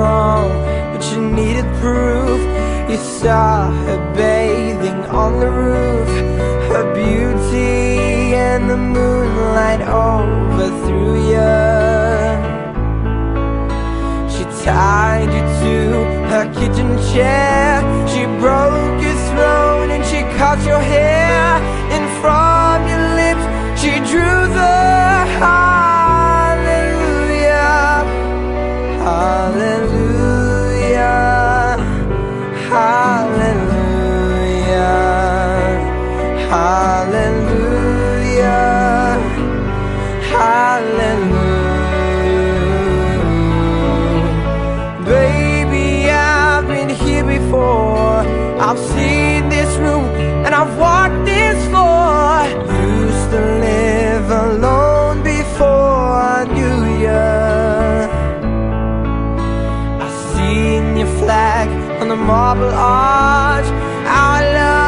but you needed proof. You saw her bathing on the roof, her beauty and the moonlight overthrew you. She tied you to her kitchen chair. She broke your throne and she cut your hair. Hallelujah, hallelujah. Baby, I've been here before. I've seen this room and I've walked this floor. Used to live alone before I knew you. I've seen your flag on the marble arch. Our love.